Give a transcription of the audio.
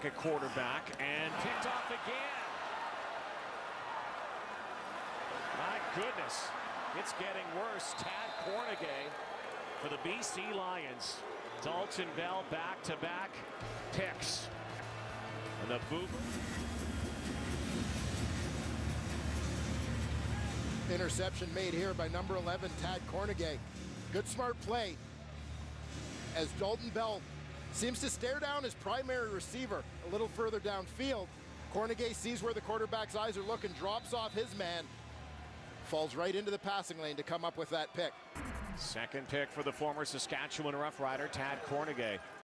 back at quarterback and picked off again. My goodness, it's getting worse. Tad Kornegay for the BC Lions. Dalton Bell back-to-back picks. And the boot. Interception made here by number 11, Tad Kornegay. Good smart play as Dalton Bell seems to stare down his primary receiver a little further downfield. Kornegay sees where the quarterback's eyes are looking, drops off his man, falls right into the passing lane to come up with that pick. Second pick for the former Saskatchewan Roughrider, Tad Kornegay.